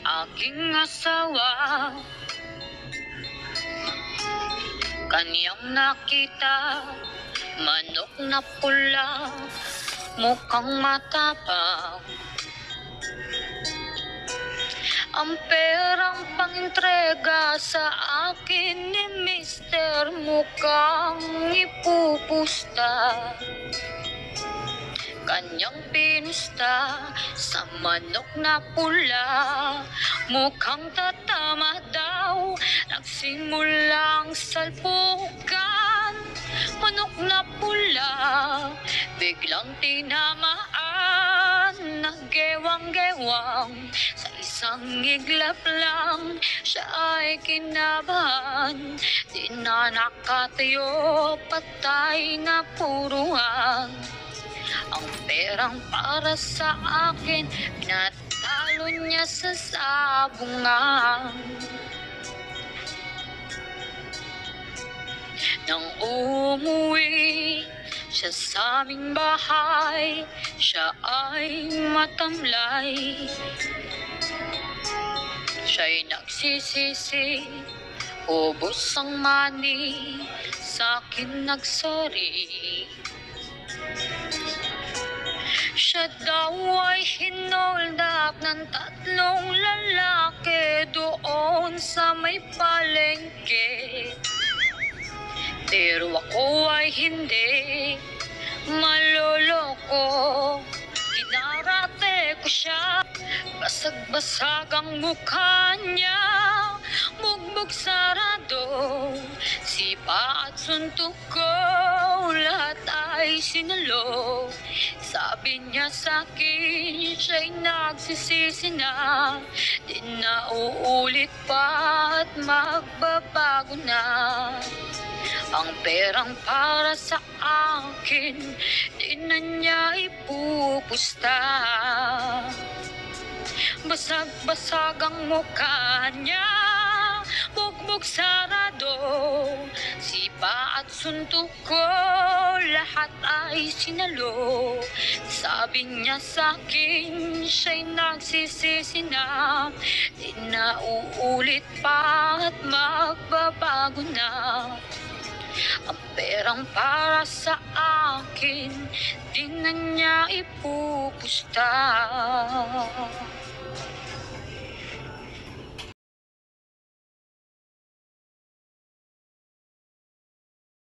aking asawa. Kanyang nakita Manok na pula Mukhang matapang. Ang perang pangintrega sa akin ni Mister Mukhang ipupusta Kanyang pinusta sa manok na pula. Mukhang tatama daw Nagsimulang salpukan. Manok na pula Biglang tinamaan Naggewang-gewang Sa isang iglap lang Siya ay kinabahan. Di na nakatayo Patay na puruhan ang perang para sa akin Pinatalo niya sa sabungan Nang umuwi siya sa aming bahay Siya ay matamlay. Siya'y nagsisisi Ubus ang mani Sa akin nagsorry siya daw ay hinold up ng tatlong lalaki doon sa may palengke. Pero ako ay hindi maloloko. Kinarate ko siya, basag-basag ang mukha niya. Bugbog sarado, sipa at suntok ko, lahat ay sinalo. Sabi niya sa akin, siya'y nagsisisi na. Di na uulit pa at magbabago na. Ang perang para sa akin, di na niya ipupusta. Basag-basag ang mukha niya Bugbog sarado. Sipa at suntok ko Lahat ay sinalo. Sabi niya sa akin Siya'y nagsisisi na. Di na uulit pa At magbabago na. Ang perang para sa akin Di na niya ipupusta